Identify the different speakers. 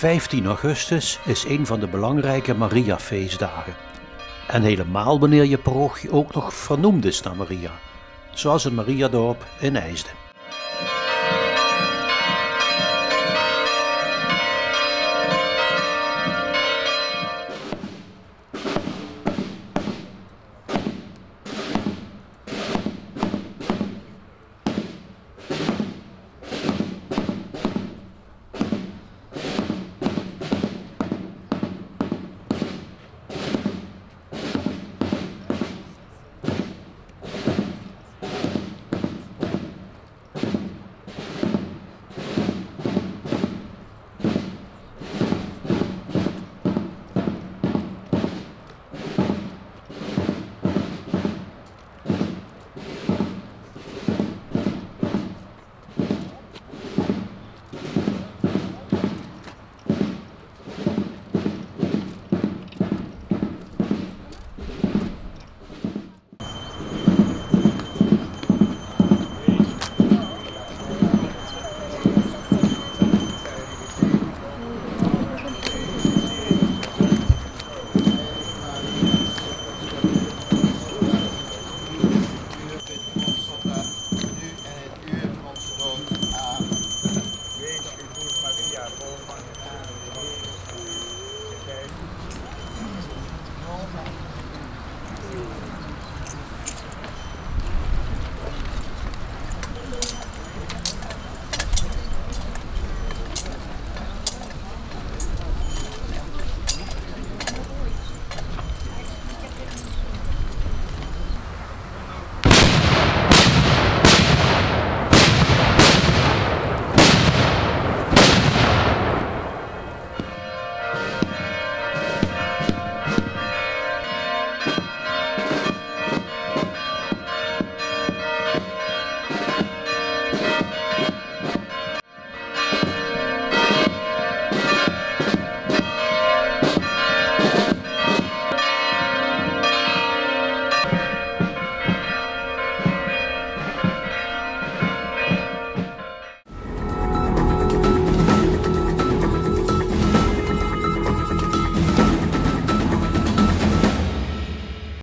Speaker 1: 15 augustus is een van de belangrijke Mariafeestdagen, En helemaal wanneer je parochie ook nog vernoemd is naar Maria, zoals het Mariadorp in IJsden.